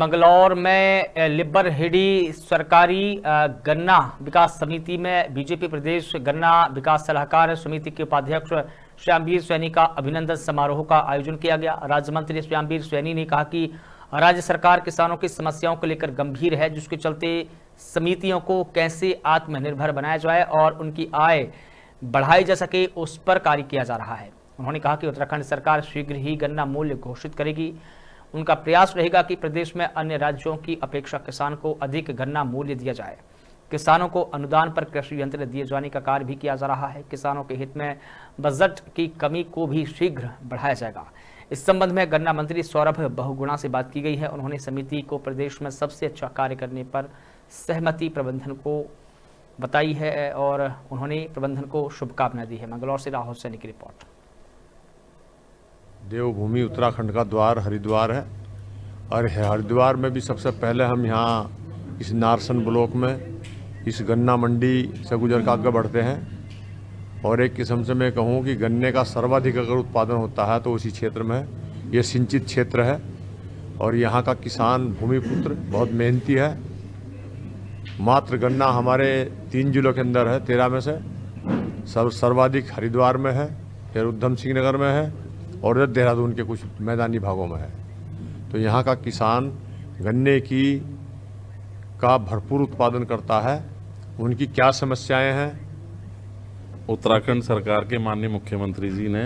मंगलौर में लिब्बर हेडी सरकारी गन्ना विकास समिति में बीजेपी प्रदेश गन्ना विकास सलाहकार समिति के उपाध्यक्ष श्यामवीर सैनी का अभिनंदन समारोह का आयोजन किया गया। राज्य मंत्री श्यामवीर सैनी ने कहा कि राज्य सरकार किसानों की समस्याओं को लेकर गंभीर है, जिसके चलते समितियों को कैसे आत्मनिर्भर बनाया जाए और उनकी आय बढ़ाई जा सके, उस पर कार्य किया जा रहा है। उन्होंने कहा कि उत्तराखंड सरकार शीघ्र ही गन्ना मूल्य घोषित करेगी। उनका प्रयास रहेगा कि प्रदेश में अन्य राज्यों की अपेक्षा किसान को अधिक गन्ना मूल्य दिया जाए। किसानों को अनुदान पर कृषि यंत्र दिए जाने का कार्य भी किया जा रहा है। किसानों के हित में बजट की कमी को भी शीघ्र बढ़ाया जाएगा। इस संबंध में गन्ना मंत्री सौरभ बहुगुणा से बात की गई है। उन्होंने समिति को प्रदेश में सबसे अच्छा कार्य करने पर सहमति प्रबंधन को बताई है और उन्होंने प्रबंधन को शुभकामनाएँ दी है। मंगलौर से राहुल सैनी की रिपोर्ट। देवभूमि उत्तराखंड का द्वार हरिद्वार है। और हरिद्वार में भी सबसे पहले हम यहाँ इस नारसन ब्लॉक में इस गन्ना मंडी से गुजर कर आगे बढ़ते हैं। और एक किस्म से मैं कहूँ कि गन्ने का सर्वाधिक अगर उत्पादन होता है तो उसी क्षेत्र में ये सिंचित क्षेत्र है। और यहाँ का किसान भूमिपुत्र बहुत मेहनती है। मात्र गन्ना हमारे तीन जिलों के अंदर है, तेरह में से। सर्व सर्वाधिक हरिद्वार में है, फिर उधम सिंह नगर में है और इधर देहरादून के कुछ मैदानी भागों में है। तो यहाँ का किसान गन्ने की का भरपूर उत्पादन करता है। उनकी क्या समस्याएँ हैं? उत्तराखंड सरकार के माननीय मुख्यमंत्री जी ने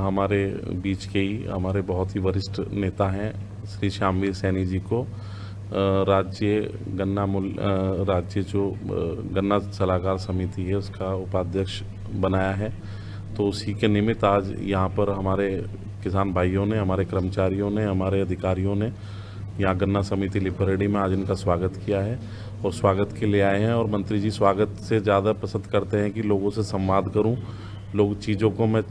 हमारे बीच के ही हमारे बहुत ही वरिष्ठ नेता हैं, श्री श्यामवीर सैनी जी को राज्य गन्ना मूल राज्य जो गन्ना सलाहकार समिति है, उसका उपाध्यक्ष बनाया है। तो उसी के निमित्त आज यहाँ पर हमारे किसान भाइयों ने, हमारे कर्मचारियों ने, हमारे अधिकारियों ने यहाँ गन्ना समिति लिपरेडी में आज इनका स्वागत किया है और स्वागत के लिए आए हैं और मंत्री जी स्वागत से ज़्यादा पसंद करते हैं कि लोगों से संवाद करूँ, लोग चीज़ों को मैं